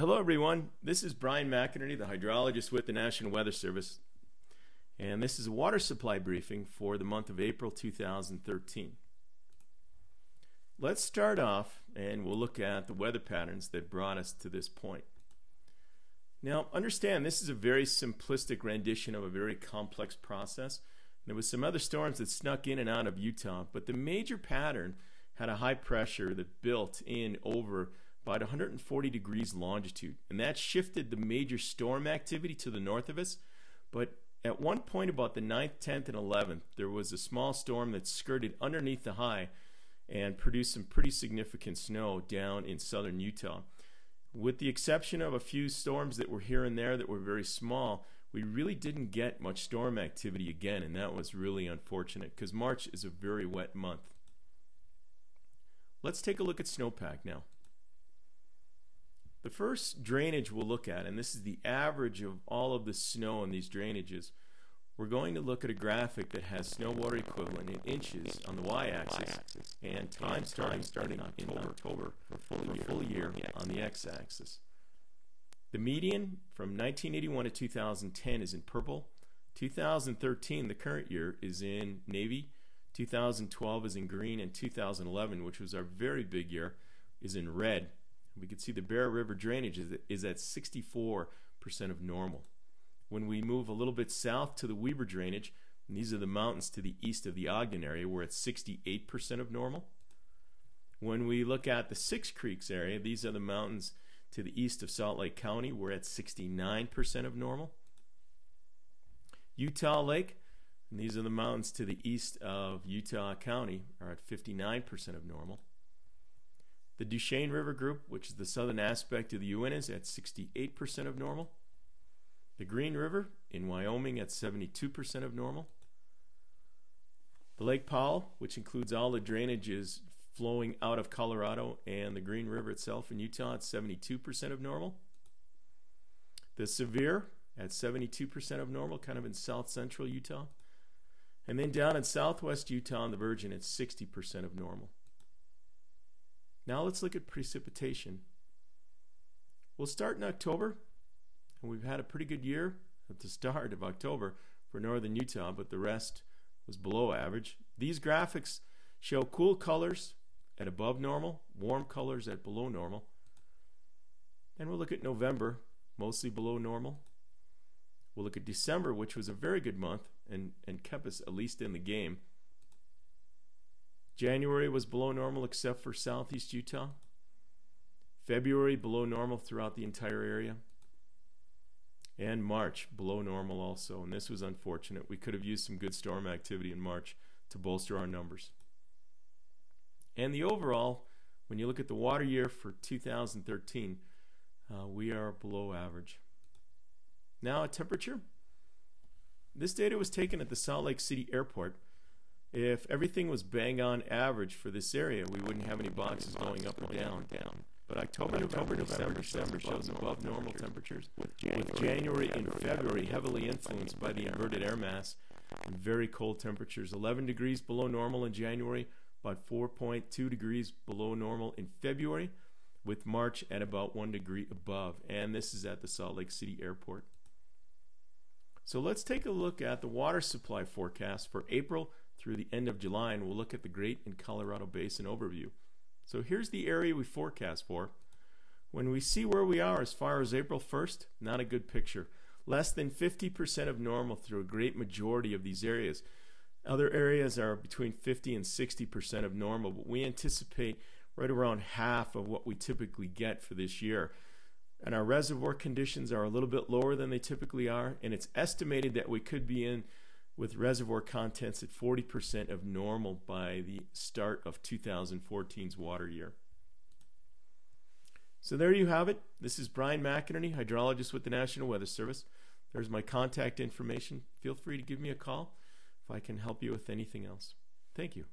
Hello, everyone. This is Brian McInerney, the hydrologist with the National Weather Service, and this is a water supply briefing for the month of April 2013. Let's start off and we'll look at the weather patterns that brought us to this point. Now, understand this is a very simplistic rendition of a very complex process. There was some other storms that snuck in and out of Utah, but the major pattern had a high pressure that built in over about 140 degrees longitude, and that shifted the major storm activity to the north of us. But at one point, about the 9th, 10th, and 11th, there was a small storm that skirted underneath the high and produced some pretty significant snow down in southern Utah. With the exception of a few storms that were here and there that were very small, we really didn't get much storm activity again, and that was really unfortunate because March is a very wet month. Let's take a look at snowpack now. The first drainage we'll look at, and this is the average of all of the snow in these drainages, we're going to look at a graphic that has snow water equivalent in inches on the y-axis and time starting, starting in October for full year, full year on the x-axis. The median from 1981 to 2010 is in purple. 2013, the current year, is in navy. 2012 is in green, and 2011, which was our very big year, is in red. We can see the Bear River drainage is, at 64% of normal. When we move a little bit south to the Weber drainage, these are the mountains to the east of the Ogden area, we're at 68% of normal. When we look at the Six Creeks area, these are the mountains to the east of Salt Lake County, we're at 69% of normal. Utah Lake, and these are the mountains to the east of Utah County, are at 59% of normal. The Duchesne River Group, which is the southern aspect of the Uintas, at 68% of normal. The Green River in Wyoming at 72% of normal. The Lake Powell, which includes all the drainages flowing out of Colorado and the Green River itself in Utah at 72% of normal. The Sevier at 72% of normal, kind of in south central Utah. And then down in southwest Utah on the Virgin at 60% of normal. Now let's look at precipitation. We'll start in October, and we've had a pretty good year at the start of October for northern Utah, but the rest was below average. These graphics show cool colors at above normal, warm colors at below normal. And we'll look at November, mostly below normal. We'll look at December, which was a very good month and, and kept us at least in the game. January was below normal except for southeast Utah. February below normal throughout the entire area. And March below normal also. And this was unfortunate. We could have used some good storm activity in March to bolster our numbers. And the overall, when you look at the water year for 2013, uh, we are below average. Now, a temperature. This data was taken at the Salt Lake City Airport if everything was bang on average for this area, we wouldn't have any boxes going up and down. down. But October, October, November, December shows above normal temperatures, with January, and February heavily influenced by the inverted air mass and very cold temperatures. 11 degrees below normal in January, about 4.2 degrees below normal in February, with March at about 1 degree above. And this is at the Salt Lake City Airport. So let's take a look at the water supply forecast for April through the end of July, and we'll look at the Great and Colorado Basin overview. So here's the area we forecast for. When we see where we are as far as April 1st, not a good picture. Less than 50% of normal through a great majority of these areas. Other areas are between 50 and 60% of normal, but we anticipate right around half of what we typically get for this year. And our reservoir conditions are a little bit lower than they typically are, and it's estimated that we could be in with reservoir contents at 40% of normal by the start of 2014's water year. So there you have it. This is Brian McInerney, hydrologist with the National Weather Service. There's my contact information. Feel free to give me a call if I can help you with anything else. Thank you.